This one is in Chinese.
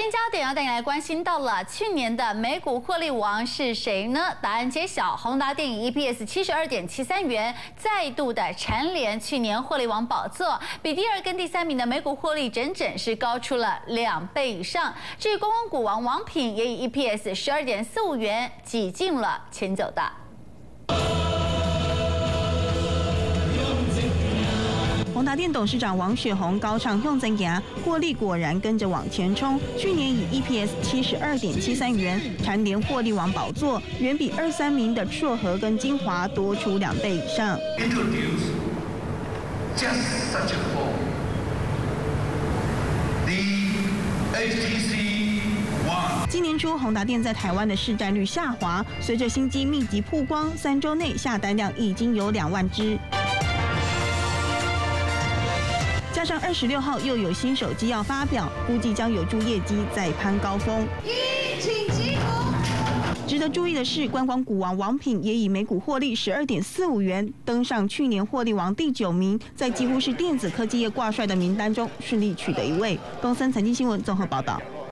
经焦点要带你来关心到了，去年的美股获利王是谁呢？答案揭晓，宏达电影 EPS 七十二点七三元，再度的蝉联去年获利王宝座，比第二跟第三名的美股获利整整是高出了两倍以上。至于观光股王王品，也以 EPS 十二点四五元挤进了前九大。宏达电董事长王雪红高唱用增牙，获利果然跟着往前冲。去年以 EPS 七十二点七三元蝉联获利王宝座，远比二三名的硕和跟精华多出两倍以上。今年初，宏达电在台湾的市占率下滑，随着新机密集曝光，三周内下单量已经有两万只。加上二十六号又有新手机要发表，估计将有助业绩再攀高峰。一，请集合值得注意的是，观光股王王品也以每股获利十二点四五元登上去年获利王第九名，在几乎是电子科技业挂帅的名单中顺利取得一位。东森财经新闻综合报道。